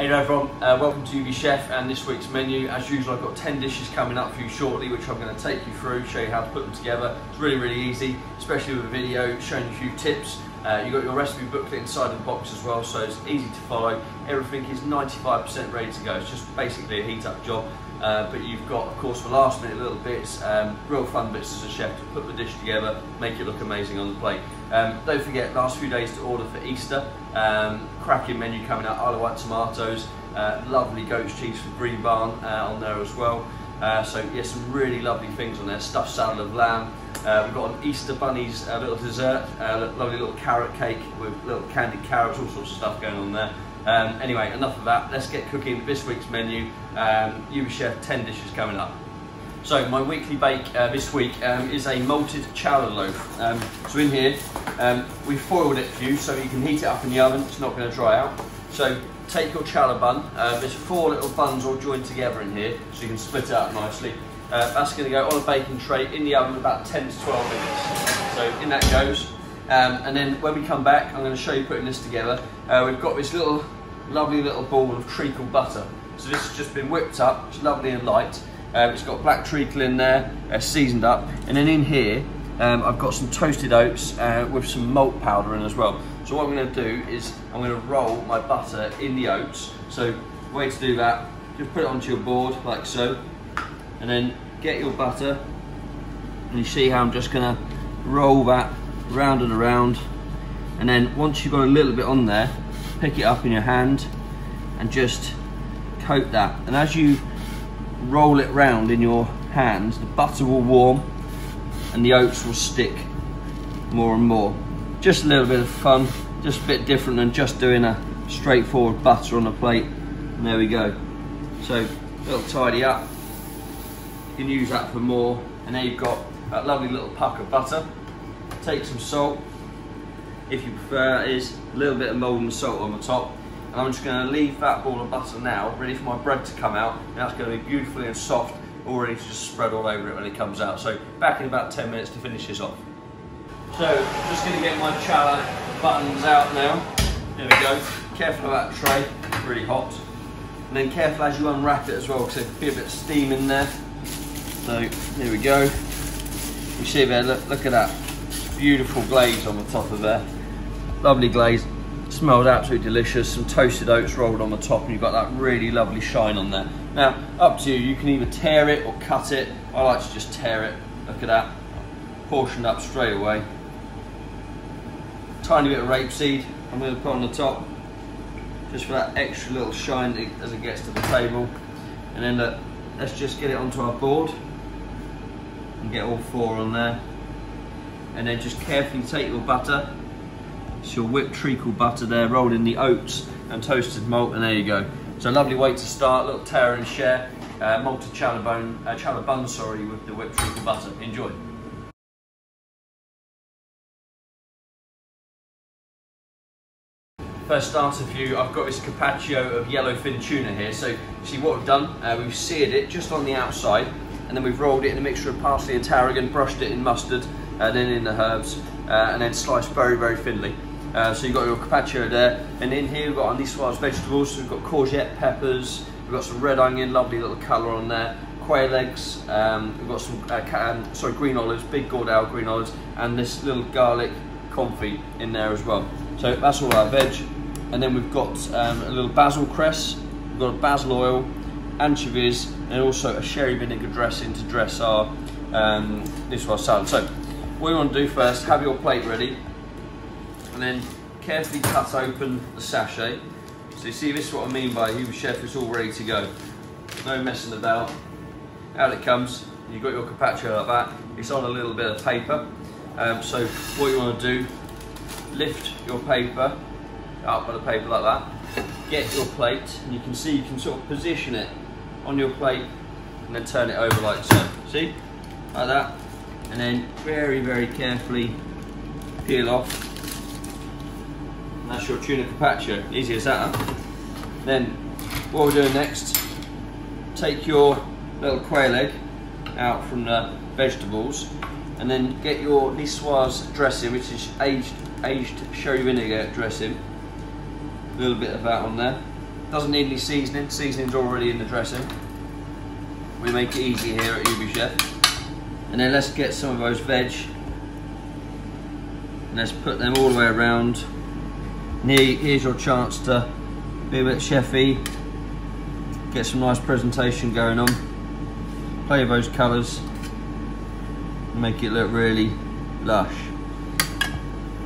Hey there everyone, uh, welcome to UB Chef and this week's menu. As usual I've got 10 dishes coming up for you shortly which I'm going to take you through, show you how to put them together. It's really really easy, especially with a video showing you a few tips. Uh, you've got your recipe booklet inside the box as well so it's easy to follow. Everything is 95% ready to go, it's just basically a heat up job. Uh, but you've got, of course, for last minute little bits, um, real fun bits as a chef to put the dish together, make it look amazing on the plate. Um, don't forget, last few days to order for Easter. Um, cracking menu coming out, Isle of Wight tomatoes, uh, lovely goat's cheese from Green Barn uh, on there as well. Uh, so yeah, some really lovely things on there. Stuffed salad of lamb. Uh, we've got an Easter bunny's little dessert, lovely little carrot cake with little candied carrots, all sorts of stuff going on there. Um, anyway, enough of that. Let's get cooking this week's menu. Um, UB Chef 10 dishes coming up. So my weekly bake uh, this week um, is a malted challah loaf. Um, so in here, um, we've foiled it for you so you can heat it up in the oven. It's not going to dry out. So take your challah bun. Uh, there's four little buns all joined together in here so you can split it up nicely. Uh, that's going to go on a baking tray in the oven about 10 to 12 minutes. So in that goes. Um, and then when we come back, I'm going to show you putting this together. Uh, we've got this little, lovely little ball of treacle butter. So this has just been whipped up, it's lovely and light. Uh, it's got black treacle in there, uh, seasoned up. And then in here, um, I've got some toasted oats uh, with some malt powder in as well. So what I'm going to do is I'm going to roll my butter in the oats. So the way to do that, just put it onto your board like so. And then get your butter. And you see how I'm just going to roll that round and around. And then once you've got a little bit on there pick it up in your hand and just coat that. And as you roll it round in your hands the butter will warm and the oats will stick more and more. Just a little bit of fun just a bit different than just doing a straightforward butter on a plate. And there we go. So a little tidy up. You can use that for more. And there you've got that lovely little puck of butter take some salt, if you prefer, is a little bit of Maldon salt on the top. And I'm just going to leave that ball of butter now, ready for my bread to come out. And that's going to be beautifully and soft, all ready to just spread all over it when it comes out. So back in about 10 minutes to finish this off. So just going to get my challah buttons out now. There we go. Careful of that tray, it's really hot. And then careful as you unwrap it as well, because there'll be a bit of steam in there. So here we go. You see there, look, look at that beautiful glaze on the top of there. Lovely glaze, smells absolutely delicious. Some toasted oats rolled on the top and you've got that really lovely shine on there. Now, up to you, you can either tear it or cut it. I like to just tear it. Look at that, portioned up straight away. Tiny bit of rapeseed I'm going to put on the top, just for that extra little shine as it gets to the table. And then look, let's just get it onto our board and get all four on there and then just carefully take your butter. It's your whipped treacle butter there rolled in the oats and toasted malt and there you go. So a lovely way to start little tear and share uh, malted challah bone uh, challah bun sorry with the whipped treacle butter. Enjoy. First starter for you, I've got this carpaccio of yellowfin tuna here. So see what we've done, uh, we've seared it just on the outside and then we've rolled it in a mixture of parsley and tarragon, brushed it in mustard, and then in the herbs, uh, and then sliced very, very thinly. Uh, so you've got your carpaccio there, and in here we've got niçoise vegetables, so we've got courgette peppers, we've got some red onion, lovely little colour on there, quail eggs, um, we've got some uh, um, sorry green olives, big Gordal green olives, and this little garlic confit in there as well. So that's all our veg, and then we've got um, a little basil cress, we've got a basil oil, anchovies, and also a sherry vinegar dressing to dress our um, niçoise salad. So what you want to do first, have your plate ready, and then carefully cut open the sachet. So you see, this is what I mean by UB Chef, it's all ready to go. No messing about. Out it comes, you've got your carpaccio like that. It's on a little bit of paper. Um, so what you want to do, lift your paper up on the paper like that. Get your plate, and you can see you can sort of position it on your plate and then turn it over like so. See? Like that and then very, very carefully peel off. And that's your tuna carpaccio, easy as that. Then what we're doing next, take your little quail egg out from the vegetables and then get your niçoise dressing, which is aged, aged sherry vinegar dressing. A little bit of that on there. Doesn't need any seasoning. Seasoning's already in the dressing. We make it easy here at UB Chef. And then let's get some of those veg. And Let's put them all the way around. Here's your chance to be a bit chefy, get some nice presentation going on, play those colours, make it look really lush.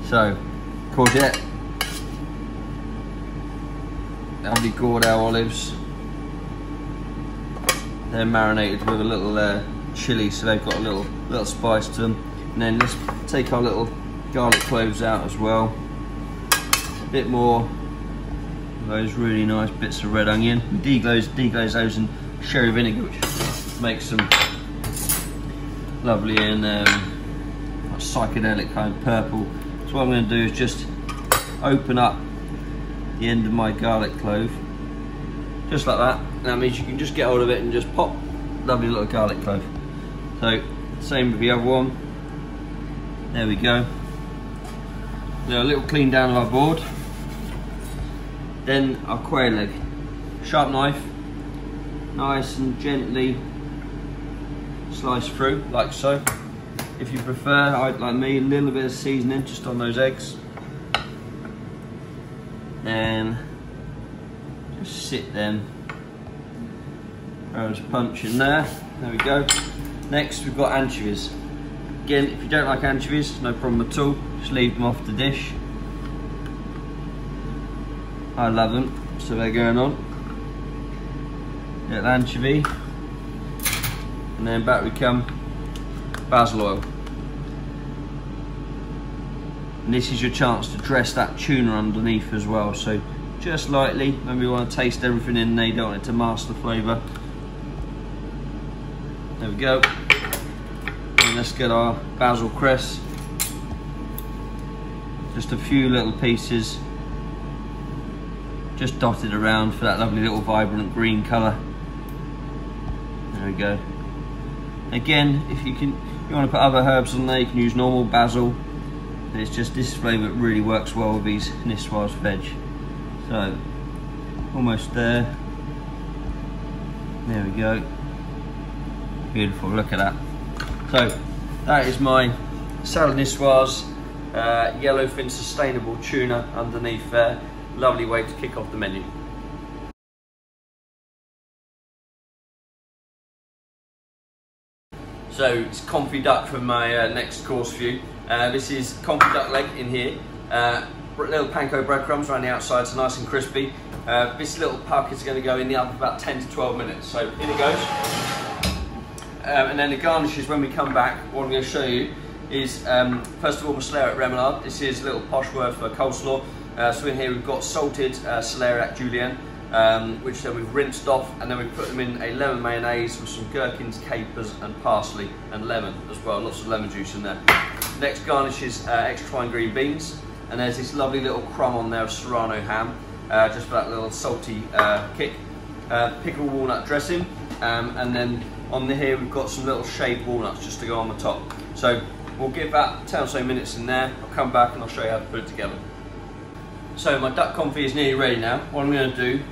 So, courgette, lovely Gordal olives. They're marinated with a little uh, chili, so they've got a little little spice to them. And then let's take our little garlic cloves out as well. A bit more those really nice bits of red onion. Deglaze, deglaze those in sherry vinegar, which makes them lovely and um, psychedelic kind of purple. So what I'm going to do is just open up the end of my garlic clove, just like that. And that means you can just get hold of it and just pop lovely little garlic clove. So same with the other one. There we go. Now a little clean down of our board. Then our quail leg. Sharp knife, nice and gently slice through, like so. If you prefer, like me, a little bit of seasoning just on those eggs. Then just sit them. Throw a punch in there. There we go. Next, we've got anchovies. Again, if you don't like anchovies, no problem at all. Just leave them off the dish. I love them, so they're going on. Get anchovy, and then back we come, basil oil. And this is your chance to dress that tuna underneath as well, so just lightly, when we want to taste everything in there, you don't want it to mask the flavour. We go. And let's get our basil cress. Just a few little pieces just dotted around for that lovely little vibrant green colour. There we go. Again, if you can, if you want to put other herbs on there, you can use normal basil. It's just this flavour really works well with these Niçoise veg. So, almost there. There we go. Beautiful, look at that. So, that is my Salad Niçoise uh, yellowfin sustainable tuna underneath there lovely way to kick off the menu. So it's confit duck for my uh, next course for you. Uh, this is confit duck leg in here. Uh, little panko breadcrumbs around the outside, so nice and crispy. Uh, this little puck is going to go in the oven for about 10 to 12 minutes. So in it goes. Um, and then the garnishes when we come back, what I'm going to show you is um, first of all my celeriac remoulade. This is a little posh word for coleslaw. Uh, so in here we've got salted uh, julienne, um, which then we've rinsed off and then we put them in a lemon mayonnaise with some gherkins, capers and parsley and lemon as well, lots of lemon juice in there. Next garnish is uh, extra fine green beans and there's this lovely little crumb on there of serrano ham, uh, just for that little salty uh, kick. Uh, pickled walnut dressing um, and then on the here we've got some little shaved walnuts just to go on the top. So we'll give that 10 or so minutes in there, I'll come back and I'll show you how to put it together. So my duck confit is nearly ready now. What I'm going to do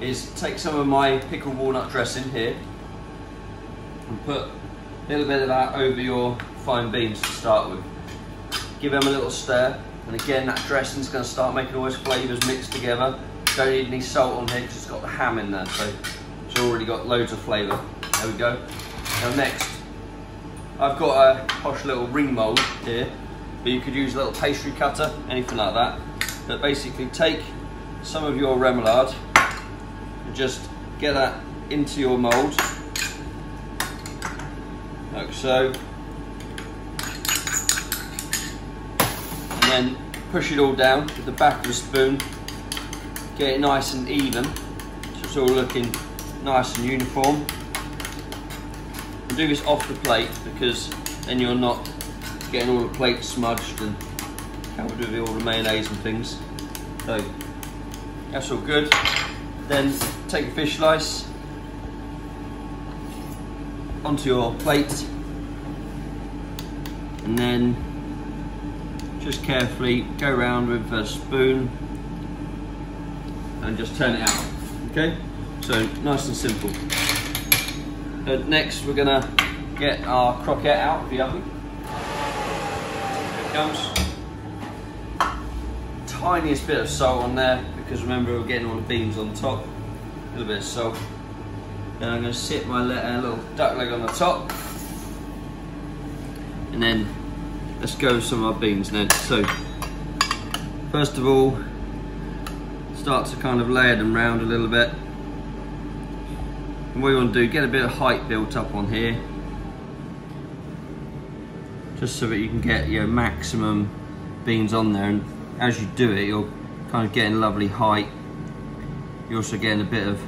is take some of my pickled walnut dressing here and put a little bit of that over your fine beans to start with. Give them a little stir and again that dressing is going to start making all those flavours mixed together. Don't need any salt on here because it's got the ham in there so already got loads of flavour. There we go. Now next I've got a posh little ring mould here but you could use a little pastry cutter, anything like that but basically take some of your remoulade and just get that into your mould like so and then push it all down with the back of the spoon get it nice and even so it's all looking nice and uniform and do this off the plate because then you're not getting all the plate smudged and covered with all the mayonnaise and things. So that's all good. Then take a fish slice onto your plate and then just carefully go around with a spoon and just turn it out. Okay, so nice and simple. Uh, next, we're gonna get our croquette out of the oven. Here it comes. Tiniest bit of salt on there because remember we're getting all the beans on top. A little bit of salt. Then I'm to sit my uh, little duck leg on the top. And then let's go with some of our beans now. So first of all, start to kind of layer them round a little bit. And what you want to do, get a bit of height built up on here. Just so that you can get your maximum beans on there. And as you do it, you're kind of getting lovely height. You're also getting a bit of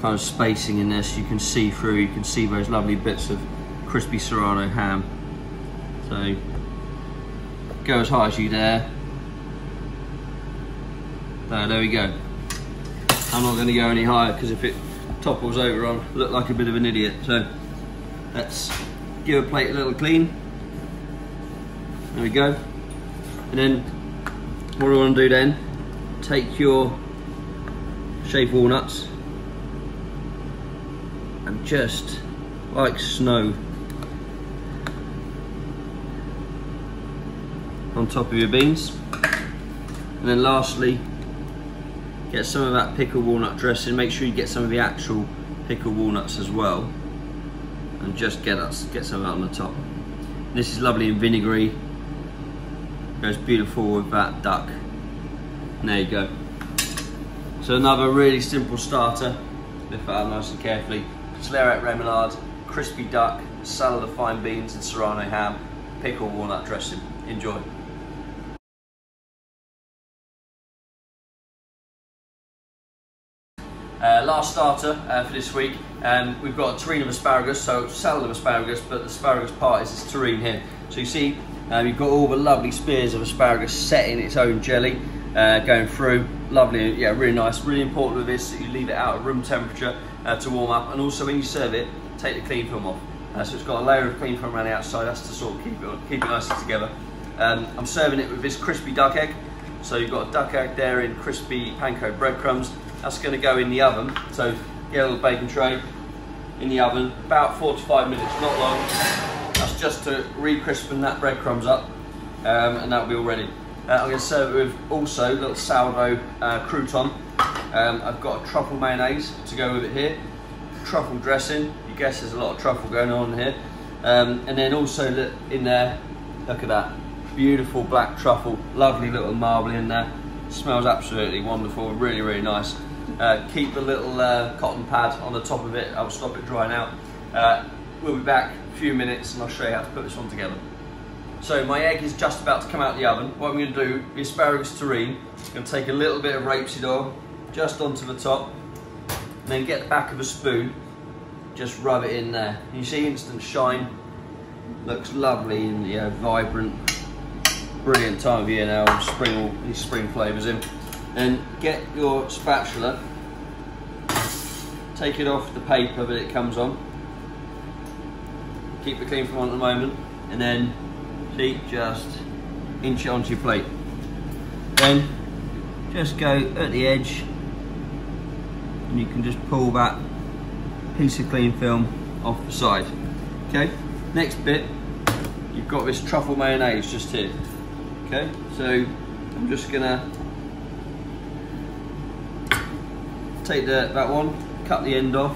kind of spacing in this. You can see through, you can see those lovely bits of crispy serrano ham. So go as high as you dare. There, there we go. I'm not going to go any higher because if it topples over, I'll look like a bit of an idiot. So let's give a plate a little clean. There we go. And then what we want to do then, take your shaved walnuts and just like snow on top of your beans. And then lastly, get some of that pickled walnut dressing. Make sure you get some of the actual pickled walnuts as well. And just get us get some that on the top. This is lovely and vinegary. Goes beautiful with that duck. And there you go. So another really simple starter. Lift that up nice and carefully. Celeriac remoulade, crispy duck, salad of fine beans and serrano ham, pickled walnut dressing. Enjoy. Uh, last starter uh, for this week, um, we've got a terrine of asparagus, so salad of asparagus, but the asparagus part is this terrine here. So you see, um, you've got all the lovely spears of asparagus set in its own jelly, uh, going through. Lovely, yeah, really nice. Really important with this that you leave it out at room temperature uh, to warm up, and also when you serve it, take the cling film off. Uh, so it's got a layer of cling film around the outside, that's to sort of keep it, keep it nicely together. Um, I'm serving it with this crispy duck egg. So you've got a duck egg there in crispy panko breadcrumbs. That's going to go in the oven. So get a little baking tray in the oven, about four to five minutes, not long. That's just to re-crispen that breadcrumbs up, um, and that'll be all ready. Uh, I'm going to serve it with also a little sourdough uh, crouton. Um, I've got a truffle mayonnaise to go with it here, truffle dressing. You guess there's a lot of truffle going on here, um, and then also in there, look at that, beautiful black truffle, lovely little marble in there. Smells absolutely wonderful, really, really nice. Uh, keep the little uh, cotton pad on the top of it. I'll stop it drying out. Uh, we'll be back a few minutes and I'll show you how to put this one together. So my egg is just about to come out of the oven. What I'm going to do, the asparagus terrine, I'm to take a little bit of rapeseed oil just onto the top, and then get the back of a spoon, just rub it in there. You see instant shine, looks lovely and yeah, vibrant. Brilliant time of year now, spring all these spring flavours in and get your spatula, take it off the paper that it comes on, keep the clean film on at the moment, and then see, just inch it onto your plate. Then just go at the edge and you can just pull that piece of clean film off the side. Okay, next bit, you've got this truffle mayonnaise just here. Okay, so I'm just gonna take the, that one, cut the end off,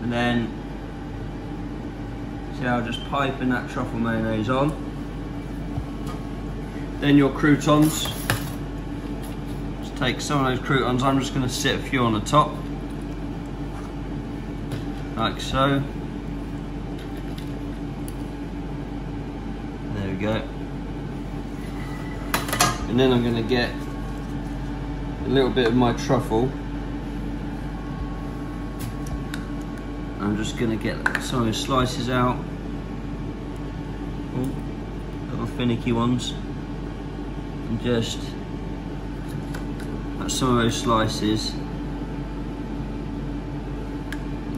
and then see how just piping that truffle mayonnaise on. Then your croutons. Just take some of those croutons, I'm just going to sit a few on the top. Like so. There we go. And then I'm going to get a little bit of my truffle. I'm just going to get some of the slices out. Ooh, little finicky ones. And just put some of those slices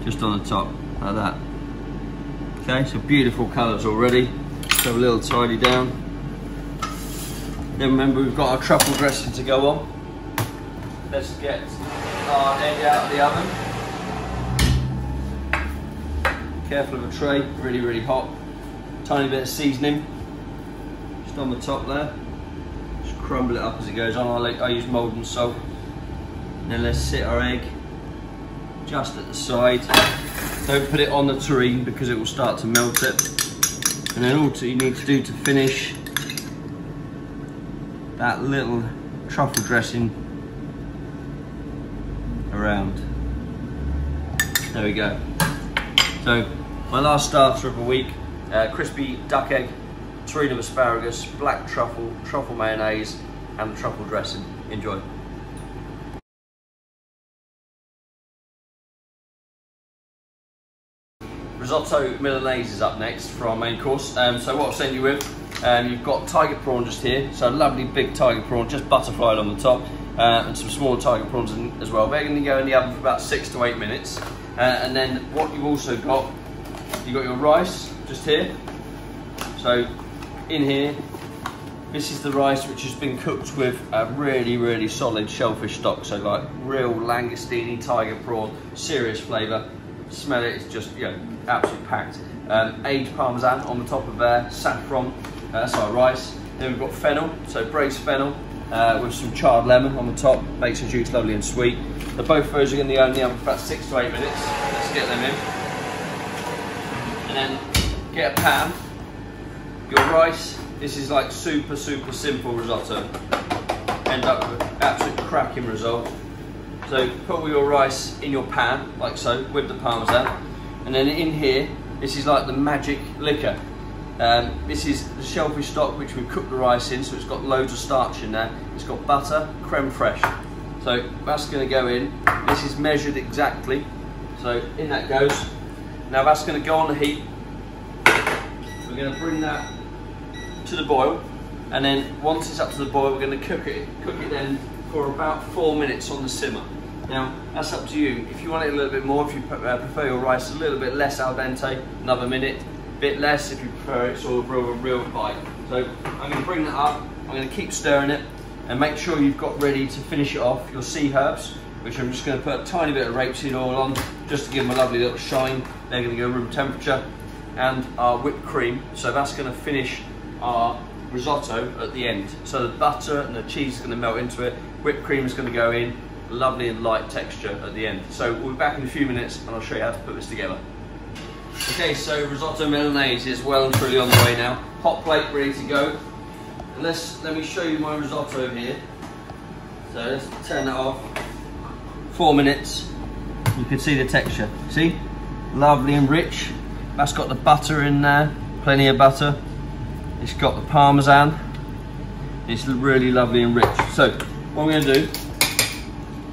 just on the top, like that. Okay, so beautiful colours already. Let's have a little tidy down. Then remember we've got our truffle dressing to go on. Let's get our egg out of the oven. Careful of a tray, really, really hot. Tiny bit of seasoning, just on the top there. Just crumble it up as it goes on. I, I use salt. And then let's sit our egg just at the side. Don't put it on the terrine because it will start to melt it. And then all you need to do to finish that little truffle dressing around. There we go. So my last starter of the week, uh, crispy duck egg, terrine of asparagus, black truffle, truffle mayonnaise and truffle dressing. Enjoy. Risotto Milanese is up next for our main course. Um, so what I've sent you with, um, you've got tiger prawn just here. So lovely big tiger prawn, just butterflied on the top. Uh, and some small tiger prawns in, as well. They're going to go in the oven for about six to eight minutes. Uh, and then what you've also got, you've got your rice just here. So in here, this is the rice which has been cooked with a really, really solid shellfish stock. So like real langoustine, tiger prawn, serious flavour. Smell it, it's just, you know, absolutely packed. Um, aged parmesan on the top of there, saffron, uh, our rice. Then we've got fennel, so braised fennel uh, with some charred lemon on the top, makes the juice lovely and sweet. The both those are in the oven for about six to eight minutes. Let's get them in. And then get a pan, your rice, this is like super, super simple risotto. End up with absolute cracking result. So put all your rice in your pan, like so, with the parmesan. And then in here, this is like the magic liquor. Um, this is the shellfish stock which we've cooked the rice in, so it's got loads of starch in there. It's got butter, creme fraiche. So that's going to go in. This is measured exactly. So in that goes. Now that's going to go on the heat. We're going to bring that to the boil, and then once it's up to the boil, we're going to cook it. Cook it then for about four minutes on the simmer. Now, that's up to you. If you want it a little bit more, if you uh, prefer your rice a little bit less al dente, another minute. Bit less if you prefer it sort of real, real bite. So I'm going to bring that up. I'm going to keep stirring it and make sure you've got ready to finish it off your sea herbs, which I'm just going to put a tiny bit of rapeseed oil on just to give them a lovely little shine. They're going to go room temperature and our whipped cream. So that's going to finish our risotto at the end. So the butter and the cheese is going to melt into it. Whipped cream is going to go in lovely and light texture at the end. So we'll be back in a few minutes and I'll show you how to put this together. Okay, so risotto milanese is well and truly on the way now. Hot plate ready to go. And let's, let me show you my risotto here. So let's turn that off. Four minutes. You can see the texture. See? Lovely and rich. That's got the butter in there. Plenty of butter. It's got the parmesan. It's really lovely and rich. So what I'm going to do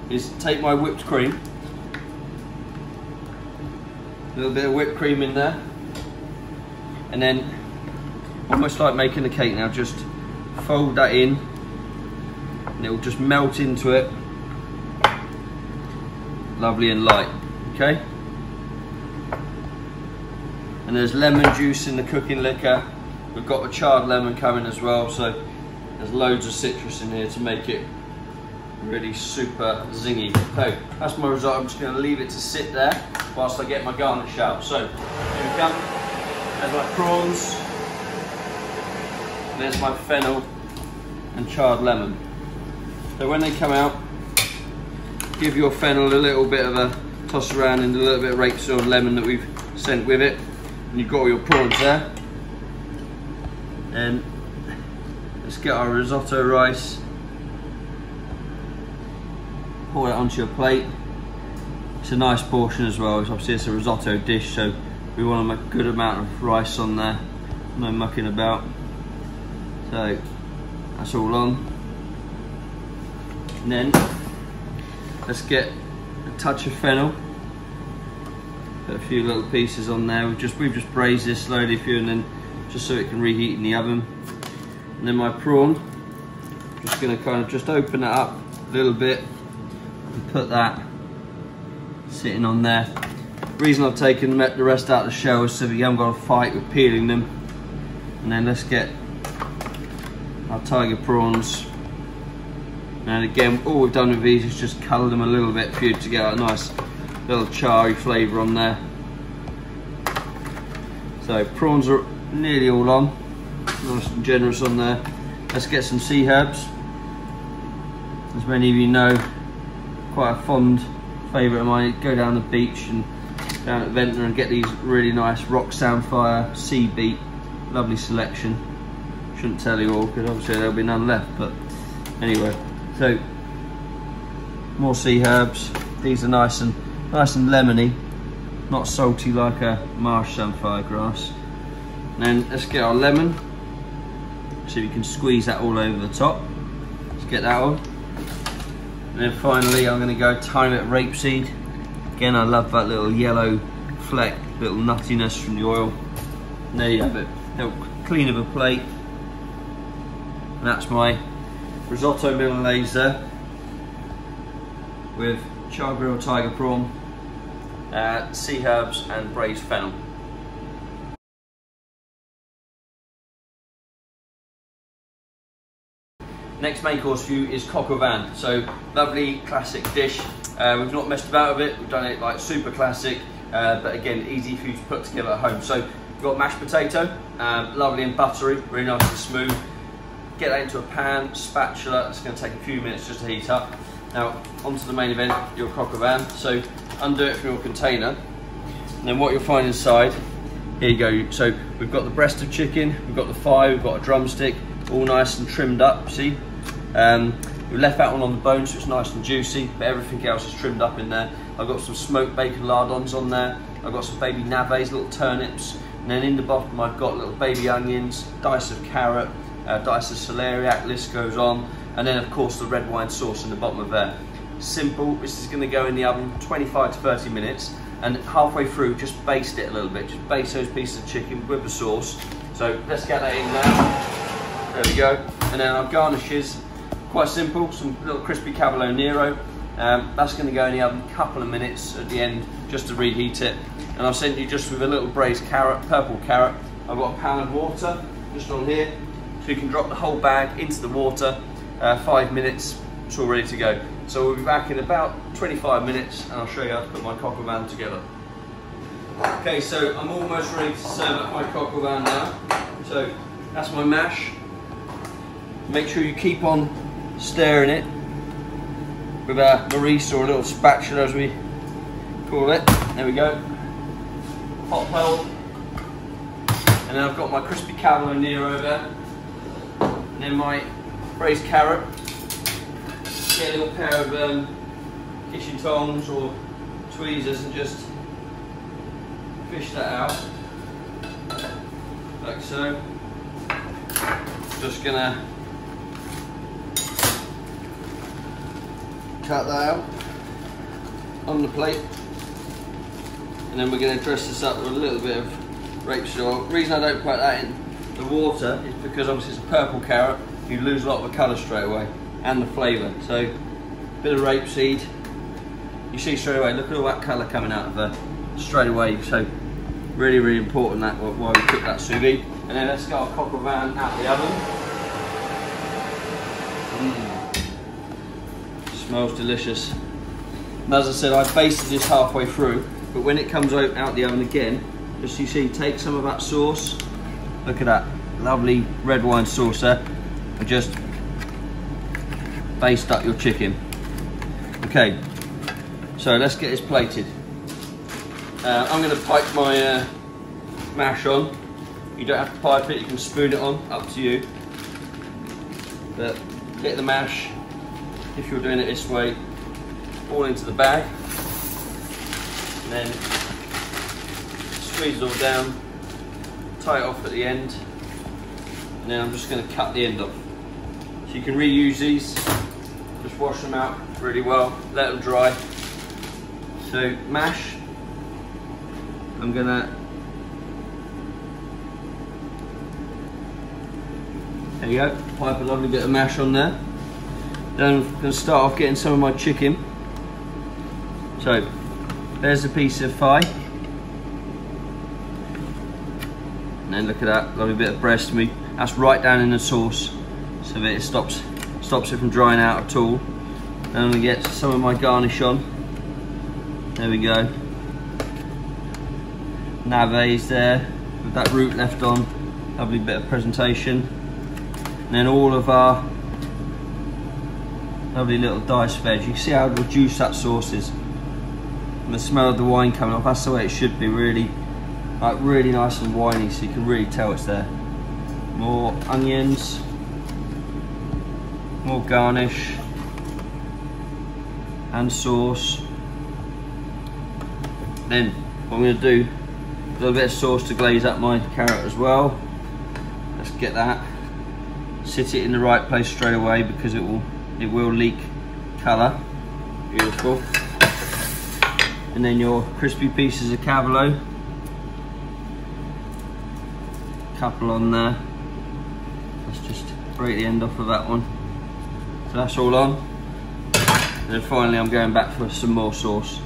is take my whipped cream, a little bit of whipped cream in there, and then almost like making a cake now, just fold that in, and it will just melt into it, lovely and light, okay? And there's lemon juice in the cooking liquor. We've got a charred lemon coming as well, so there's loads of citrus in here to make it really super zingy. So that's my result. I'm just going to leave it to sit there whilst I get my garnish out. So here we come. There's my prawns. There's my fennel and charred lemon. So when they come out, give your fennel a little bit of a toss around and a little bit of and lemon that we've sent with it. And you've got all your prawns there. And let's get our risotto rice pour it onto your plate. It's a nice portion as well. It's obviously it's a risotto dish, so we want a good amount of rice on there. No mucking about. So that's all on. And then let's get a touch of fennel. Put a few little pieces on there. We've just we've just braised this slowly for you, and then just so it can reheat in the oven. And then my prawn. Just gonna kind of just open it up a little bit and put that sitting on there. The reason I've taken the rest out of the shell is so you haven't got to fight with peeling them. And then let's get our tiger prawns And again, all we've done with these is just colour them a little bit for you to get a nice little charry flavour on there. So prawns are nearly all on, nice and generous on there. Let's get some sea herbs. As many of you know, quite fond favourite of mine, go down the beach and down at Ventnor and get these really nice rock samphire, sea beet, lovely selection. Shouldn't tell you all because obviously there'll be none left, but anyway. So more sea herbs. These are nice and nice and lemony, not salty like a marsh samphire grass. And then let's get our lemon. See so if you can squeeze that all over the top. Let's get that on. And then finally I'm going to go bit of rapeseed. Again I love that little yellow fleck, little nuttiness from the oil. And there you have it. Little clean of a plate. And that's my risotto milanese there with char grilled tiger prawn, uh, sea herbs and braised fennel. Next main course for you is coq vin. So lovely classic dish. Uh, we've not messed about with it. We've done it like super classic, uh, but again easy for you to put together at home. So we've got mashed potato, um, lovely and buttery, really nice and smooth. Get that into a pan, spatula. It's going to take a few minutes just to heat up. Now onto the main event, your coq vin. So undo it from your container. And then what you'll find inside, here you go. So we've got the breast of chicken, we've got the thigh, we've got a drumstick, all nice and trimmed up, see? Um, we've left that one on the bone so it's nice and juicy, but everything else is trimmed up in there. I've got some smoked bacon lardons on there. I've got some baby navets, little turnips. And then in the bottom I've got little baby onions, dice of carrot, uh, dice of celeriac, list goes on. And then of course the red wine sauce in the bottom of there. Simple, this is gonna go in the oven 25 to 30 minutes. And halfway through, just baste it a little bit. Just baste those pieces of chicken with the sauce. So let's get that in now. There we go. And then our garnishes, quite simple, some little crispy cavolo nero. Um, that's going to go in the oven a couple of minutes at the end just to reheat it. And I've sent you just with a little braised carrot, purple carrot. I've got a pan of water just on here. So you can drop the whole bag into the water, uh, five minutes, it's all ready to go. So we'll be back in about 25 minutes and I'll show you how to put my au vin together. Okay, so I'm almost ready to serve up my au vin now. So that's my mash. Make sure you keep on stirring it with a maryse or a little spatula as we call it. There we go. Hot pole. And then I've got my crispy cavolo nero there. And then my braised carrot. Get a little pair of um, kitchen tongs or tweezers and just fish that out. Like so. Just gonna cut that out on the plate and then we're going to dress this up with a little bit of oil. The reason I don't put that in the water is because obviously it's a purple carrot, you lose a lot of the colour straight away and the flavour. So a bit of rapeseed, you see straight away, look at all that colour coming out of there straight away. So really, really important that while we cook that sous vide. And then let's get our au vin out the oven. Smells delicious. And as I said, I basted this halfway through, but when it comes out, the oven again, just you see, take some of that sauce. Look at that lovely red wine sauce there, and just baste up your chicken. Okay, so let's get this plated. Uh, I'm going to pipe my uh, mash on. You don't have to pipe it, you can spoon it on, up to you. But get the mash, if you're doing it this way, all into the bag. And then squeeze it all down, tie it off at the end. And then I'm just going to cut the end off. So you can reuse these, just wash them out really well, let them dry. So mash, I'm gonna There you go, pipe a lovely bit of mash on there. Then I'm gonna start off getting some of my chicken. So, there's a piece of thigh. And then look at that, lovely bit of breast meat. That's right down in the sauce, so that it stops stops it from drying out at all. And I'm gonna get some of my garnish on. There we go. Naves there, with that root left on. Lovely bit of presentation. And then all of our lovely little diced veg. You can see how reduced that sauce is. And the smell of the wine coming off, that's the way it should be, really, like really nice and winey, so you can really tell it's there. More onions, more garnish, and sauce. Then what I'm going to do, a little bit of sauce to glaze up my carrot as well. Let's get that. Sit it in the right place straight away because it will it will leak colour. Beautiful. And then your crispy pieces of cavolo. Couple on there. Let's just break the end off of that one. So that's all on. And then finally I'm going back for some more sauce.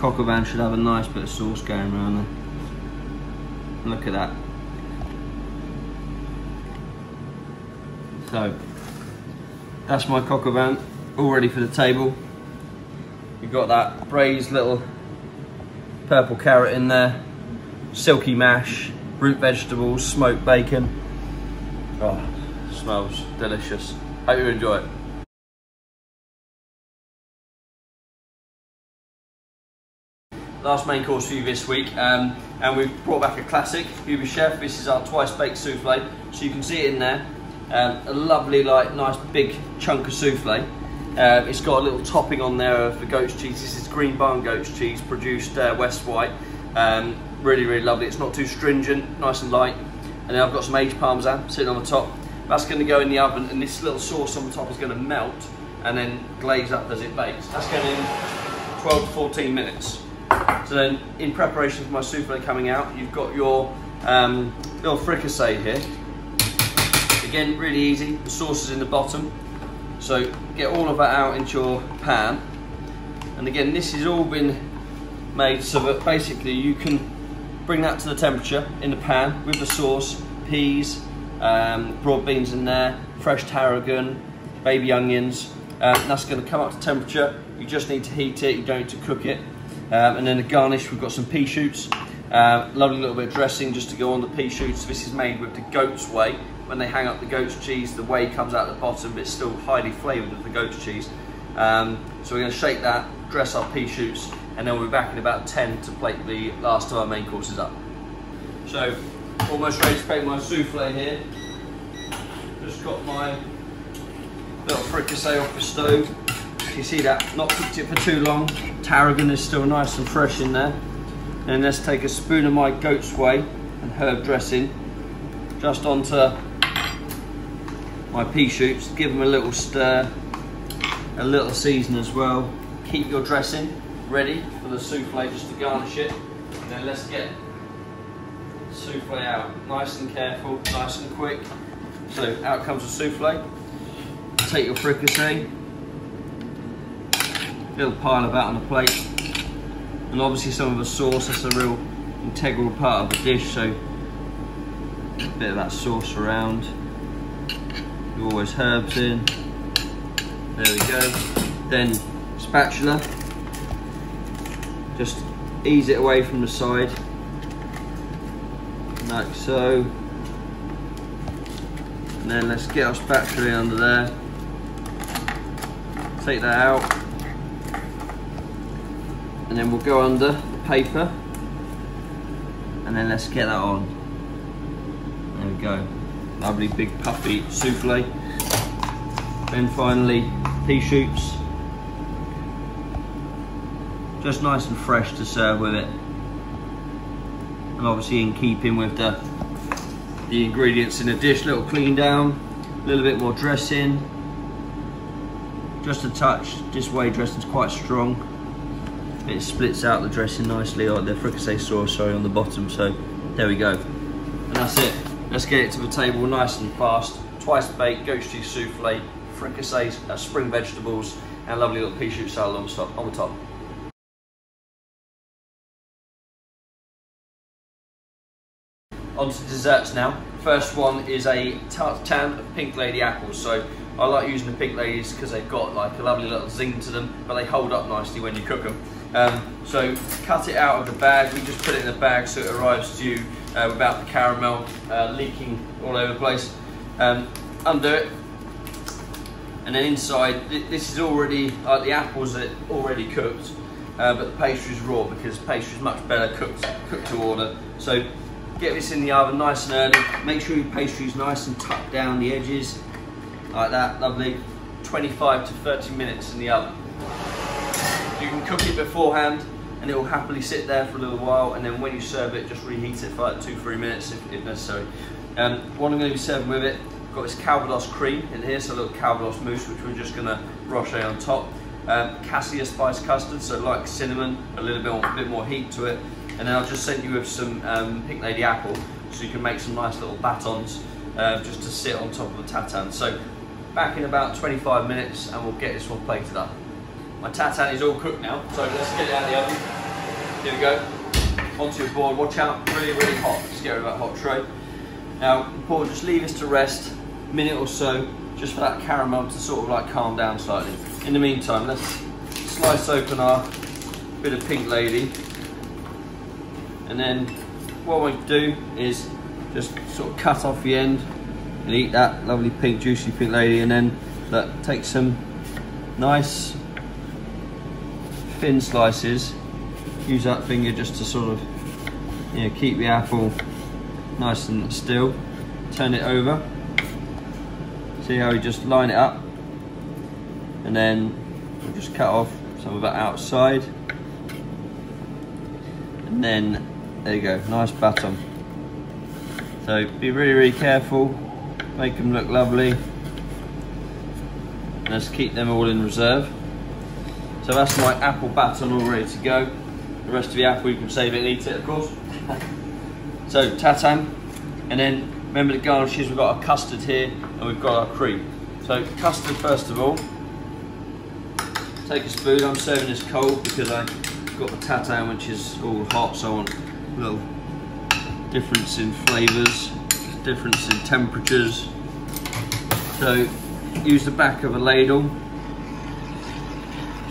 Au should have a nice bit of sauce going around there. Look at that. So, that's my au vin, all ready for the table. You've got that braised little purple carrot in there, silky mash, root vegetables, smoked bacon. Oh, smells delicious. Hope you enjoy it. last main course for you this week um, and we've brought back a classic UB Chef this is our twice baked souffle so you can see it in there um, a lovely like nice big chunk of souffle. Uh, it's got a little topping on there of the goat's cheese. This is green barn goat's cheese produced uh, West Wight. Um, really really lovely. It's not too stringent nice and light. And then I've got some aged parmesan sitting on the top. That's going to go in the oven and this little sauce on the top is going to melt and then glaze up as it bakes. That's going in 12 to 14 minutes. So then, in preparation for my souffle coming out, you've got your um, little fricassee here. Again, really easy. The sauce is in the bottom. So get all of that out into your pan. And again, this has all been made so that basically you can bring that to the temperature in the pan with the sauce, peas, um, broad beans in there, fresh tarragon, baby onions. Um, that's going to come up to temperature. You just need to heat it, you don't need to cook it. Um, and then the garnish, we've got some pea shoots. Uh, lovely little bit of dressing just to go on the pea shoots. This is made with the goat's whey. When they hang up the goat's cheese, the whey comes out the bottom, but it's still highly flavoured with the goat's cheese. Um, so we're going to shake that, dress our pea shoots, and then we'll be back in about 10 to plate the last of our main courses up. So, almost ready to plate my souffle here. Just got my little fricassee off the stove. You see that, not cooked it for too long. Tarragon is still nice and fresh in there. And let's take a spoon of my goat's whey and herb dressing just onto my pea shoots. Give them a little stir, a little season as well. Keep your dressing ready for the souffle just to garnish it. And then let's get souffle out. Nice and careful, nice and quick. So out comes the souffle. Take your fricassee little pile of that on the plate. And obviously some of the sauce, that's a real integral part of the dish, so a bit of that sauce around. Always herbs in. There we go. Then spatula. Just ease it away from the side. Like so. And then let's get our spatula under there. Take that out and then we'll go under the paper and then let's get that on there we go lovely big puffy souffle then finally pea shoots just nice and fresh to serve with it and obviously in keeping with the the ingredients in the dish little clean down a little bit more dressing just a touch this way dressing is quite strong it splits out the dressing nicely, or the fricassee sauce, sorry, on the bottom. So there we go. And that's it. Let's get it to the table nice and fast. Twice baked goat's cheese souffle, fricassees, uh, spring vegetables, and lovely little pea shoot salad on the top. On the top. On to desserts now. first one is a tatin of Pink Lady apples. So I like using the Pink Ladies because they've got like a lovely little zing to them, but they hold up nicely when you cook them. Um, so cut it out of the bag. We just put it in the bag so it arrives to you uh, without the caramel uh, leaking all over the place. Um, undo it, and then inside this is already like the apples are already cooked, uh, but the pastry is raw because pastry is much better cooked cooked to order. So get this in the oven nice and early. Make sure your pastry is nice and tucked down the edges like that, lovely. 25 to 30 minutes in the oven. You can cook it beforehand and it will happily sit there for a little while and then when you serve it just reheat it for like two three minutes if, if necessary. Um, what I'm going to be serving with it got this Calvados cream in here so a little Calvados mousse which we're just going to roche on top. Um, cassia spice custard so like cinnamon a little bit more, a bit more heat to it. And then I'll just send you with some um, pink lady apple so you can make some nice little batons uh, just to sit on top of the tatin so back in about 25 minutes and we'll get this one plated up my tatin is all cooked now, so let's get it out of the oven. Here we go. Onto your board. Watch out, really, really hot. Of that hot tray. Now, important, just leave this to rest a minute or so, just for that caramel to sort of like calm down slightly. In the meantime, let's slice open our bit of pink lady. And then what we do is just sort of cut off the end and eat that lovely pink, juicy pink lady. And then look, take some nice thin slices. Use that finger just to sort of you know, keep the apple nice and still. Turn it over. See how we just line it up. And then we'll just cut off some of that outside. And then, there you go, nice baton. So be really, really careful. Make them look lovely. Let's keep them all in reserve. So that's my apple baton all ready to go. The rest of the apple you can save it and eat it of course. so tatin, and then remember the garnishes, we've got our custard here and we've got our cream. So custard first of all. Take a spoon, I'm serving this cold because I've got the tatin which is all hot so I want a little difference in flavours, difference in temperatures. So use the back of a ladle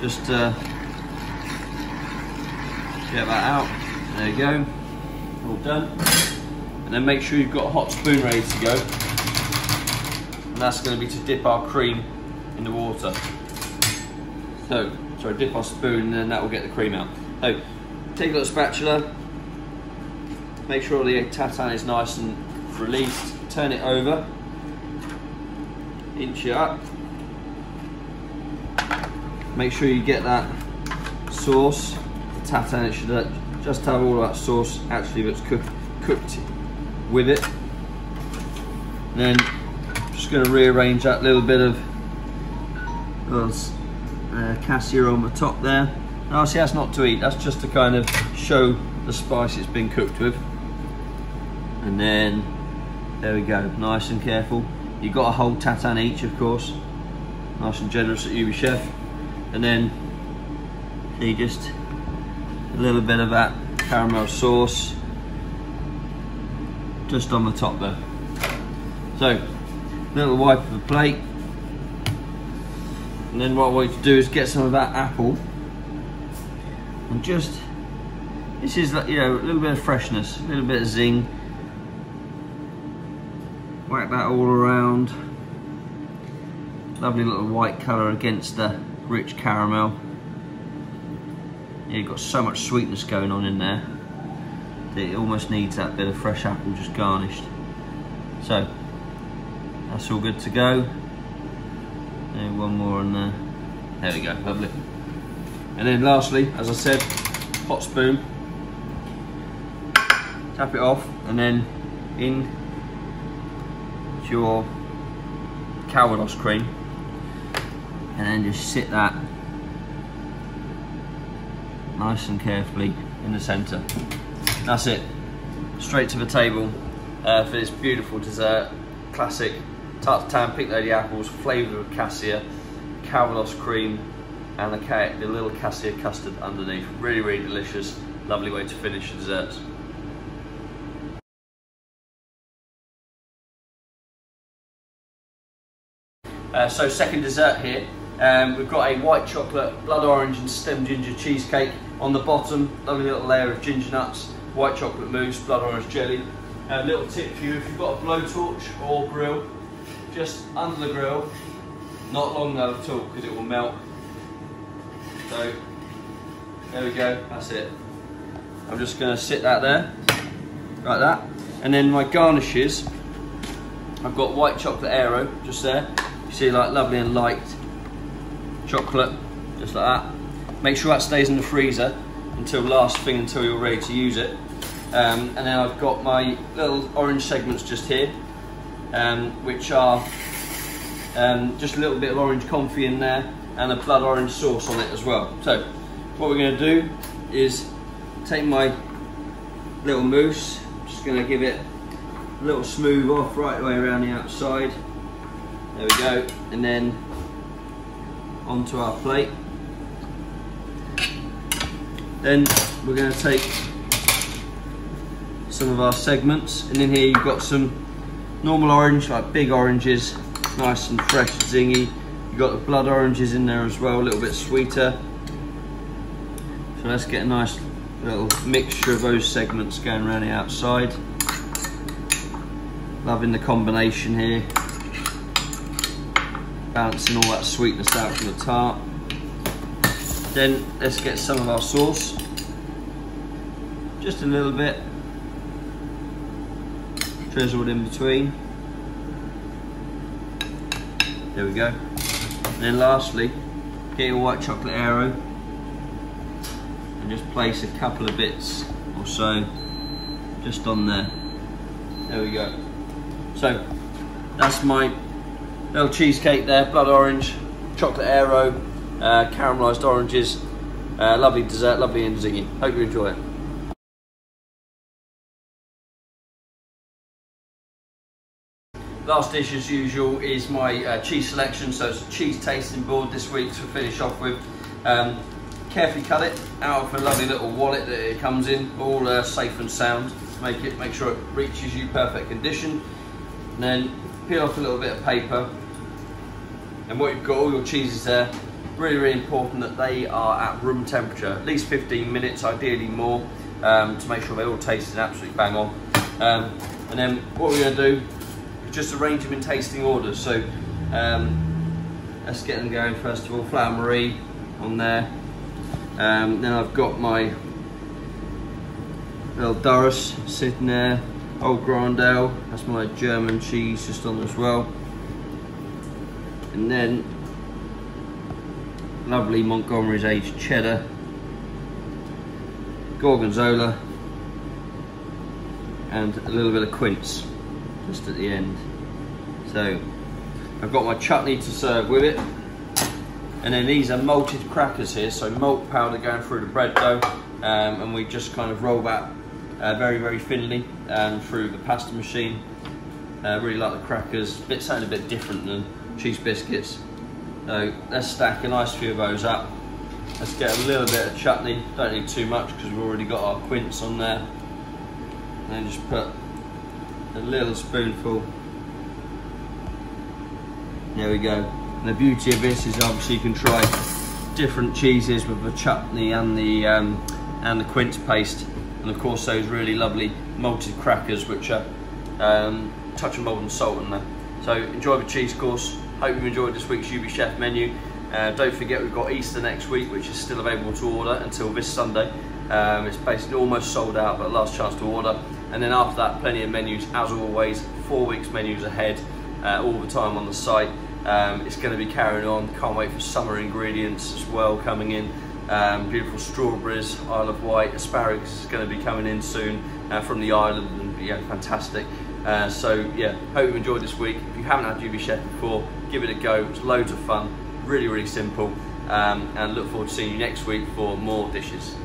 just uh, get that out. There you go, all done. And then make sure you've got a hot spoon ready to go. And that's going to be to dip our cream in the water. So, sorry, dip our spoon and then that will get the cream out. So, take a little spatula, make sure the tatin is nice and released, turn it over, inch it up, Make sure you get that sauce, tatin, it should uh, just have all that sauce actually that's cooked, cooked with it. And then just going to rearrange that little bit of uh, cassia on the top there. Now see that's not to eat, that's just to kind of show the spice it's been cooked with. And then, there we go, nice and careful. You've got a whole tatin each of course. Nice and generous at UB Chef and then see just a little bit of that caramel sauce just on the top there. So little wipe of the plate. And then what I want to do is get some of that apple. And just this is like you know a little bit of freshness a little bit of zing. Whack that all around. Lovely little white colour against the rich caramel. Yeah, you've got so much sweetness going on in there that it almost needs that bit of fresh apple just garnished. So, that's all good to go. And one more on there. There we go, lovely. And then lastly, as I said, hot spoon. Tap it off and then in your Calvados cream and then just sit that nice and carefully in the center. That's it, straight to the table uh, for this beautiful dessert, classic tatin pink lady apples flavored with cassia, Calvados cream, and the, the little cassia custard underneath. Really, really delicious, lovely way to finish the desserts. Uh, so second dessert here um, we've got a white chocolate, blood orange and stem ginger cheesecake. On the bottom, lovely little layer of ginger nuts, white chocolate mousse, blood orange jelly. A little tip for you, if you've got a blowtorch or grill, just under the grill, not long enough at all because it will melt. So, there we go, that's it. I'm just gonna sit that there, like that. And then my garnishes, I've got white chocolate aero just there. You see like lovely and light chocolate, just like that. Make sure that stays in the freezer until last thing, until you're ready to use it. Um, and then I've got my little orange segments just here, um, which are um, just a little bit of orange confit in there and a blood orange sauce on it as well. So what we're going to do is take my little mousse, just going to give it a little smooth off right the way around the outside. There we go, and then onto our plate. Then we're going to take some of our segments, and in here you've got some normal orange, like big oranges, nice and fresh, zingy. You've got the blood oranges in there as well, a little bit sweeter. So let's get a nice little mixture of those segments going around the outside. Loving the combination here. Balancing all that sweetness out from the tart. Then let's get some of our sauce. Just a little bit. Drizzled in between. There we go. And then lastly, get your white chocolate aero and just place a couple of bits or so just on there. There we go. So that's my little cheesecake there, blood orange, chocolate aero, uh, caramelised oranges. Uh, lovely dessert, lovely and zingy. Hope you enjoy it. Last dish as usual is my uh, cheese selection, so it's a cheese tasting board this week to finish off with. Um, carefully cut it out of a lovely little wallet that it comes in, all uh, safe and sound make it make sure it reaches you perfect condition. And then peel off a little bit of paper. And what you've got, all your cheeses there, really, really important that they are at room temperature, at least 15 minutes, ideally more, um, to make sure they all taste an absolute bang on. Um, and then what we're going to do is just arrange them in tasting order. So um, let's get them going first of all. Flower Marie on there. Um, then I've got my little Doris sitting there. Old Grandel, that's my German cheese just on as well. And then lovely Montgomery's aged cheddar. Gorgonzola and a little bit of quince just at the end. So I've got my chutney to serve with it. And then these are malted crackers here, so malt powder going through the bread dough. Um, and we just kind of roll that uh, very, very thinly um, through the pasta machine. Uh, really like the crackers, bit sound a bit different than cheese biscuits. So let's stack a nice few of those up. Let's get a little bit of chutney, don't need too much because we've already got our quince on there. And then just put a little spoonful. There we go. And the beauty of this is obviously you can try different cheeses with the chutney and the um, and the quince paste, and of course those really lovely malted crackers, which are um, touch of Maldon salt in there. So enjoy the cheese course. Hope you enjoyed this week's UB Chef menu. Uh, don't forget we've got Easter next week, which is still available to order until this Sunday. Um, it's basically almost sold out, but last chance to order. And then after that, plenty of menus, as always, four weeks menus ahead, uh, all the time on the site. Um, it's going to be carrying on. Can't wait for summer ingredients as well coming in. Um, beautiful strawberries, Isle of Wight, asparagus is going to be coming in soon uh, from the island, and yeah, fantastic. Uh, so yeah, hope you've enjoyed this week. If you haven't had UB Chef before, give it a go. It's loads of fun, really, really simple, um, and look forward to seeing you next week for more dishes.